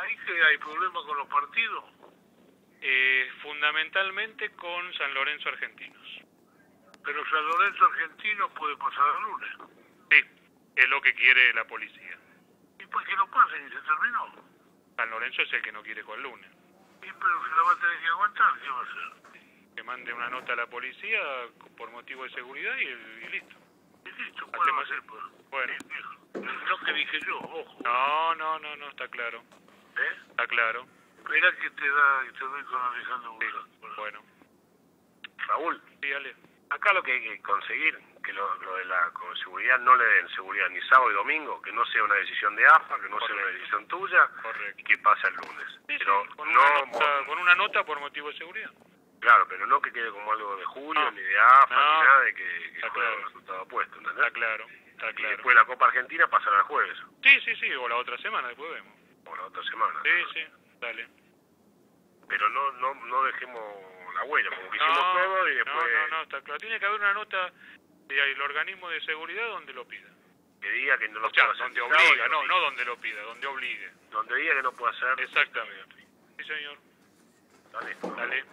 Ahí que hay problemas con los partidos. Eh, fundamentalmente con San Lorenzo Argentinos. Pero San Lorenzo Argentino puede pasar el lunes. Sí, es lo que quiere la policía. ¿Y por qué no pasen y se terminó? San Lorenzo es el que no quiere con lunes. Y pero se la va a tener que aguantar, ¿qué va a hacer? Que mande una nota a la policía por motivo de seguridad y, y listo. Y listo, ¿cuál va a ser? Pues? Bueno. Lo que dije yo, ojo. No, no, no, no, está claro. Está claro. Espera que te da y te doy con Alejandro Sí, bueno. Raúl, Sí, dale. acá lo que hay que conseguir, que lo, lo de la con seguridad no le den seguridad ni sábado y domingo, que no sea una decisión de AFA, que no sea una decisión tuya Correcto. y que pase el lunes. Sí, pero sí, con, no, una nota, con una nota por motivo de seguridad. claro, pero no que quede como algo de julio, No. ni de AFA, No. ni nada de que, que Está juegue claro. el resultado opuesto, Está ¿entendés? claro, está Y claro. después la Copa Argentina pasará el jueves, Sí, sí, sí, o la otra semana, después vemos. La otra semana. Sí, sí, dale. Pero no, no, no dejemos la huella, como que hicimos No, todo y no, después no, no, está claro. Tiene que haber una nota del organismo de seguridad donde lo pida. que diga que no lo O sea, puede hacer donde obliga, no, no donde lo pida, donde obligue. Donde diga que no puede hacer. Exactamente. Sí, señor. Dale, dale.